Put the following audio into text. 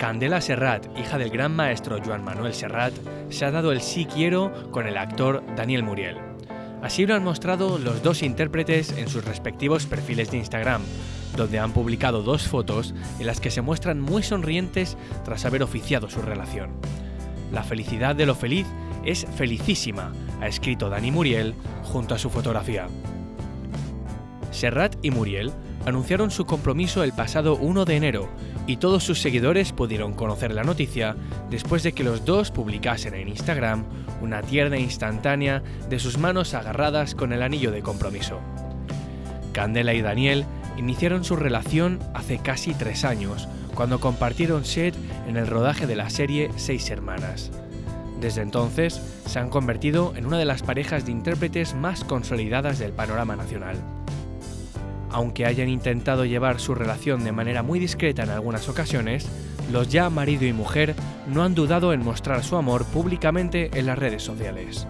Candela Serrat, hija del gran maestro Joan Manuel Serrat, se ha dado el sí quiero con el actor Daniel Muriel. Así lo han mostrado los dos intérpretes en sus respectivos perfiles de Instagram, donde han publicado dos fotos en las que se muestran muy sonrientes tras haber oficiado su relación. La felicidad de lo feliz es felicísima, ha escrito Dani Muriel junto a su fotografía. Serrat y Muriel anunciaron su compromiso el pasado 1 de enero y todos sus seguidores pudieron conocer la noticia después de que los dos publicasen en Instagram una tierna instantánea de sus manos agarradas con el anillo de compromiso. Candela y Daniel iniciaron su relación hace casi tres años, cuando compartieron set en el rodaje de la serie Seis Hermanas. Desde entonces se han convertido en una de las parejas de intérpretes más consolidadas del panorama nacional. Aunque hayan intentado llevar su relación de manera muy discreta en algunas ocasiones, los ya marido y mujer no han dudado en mostrar su amor públicamente en las redes sociales.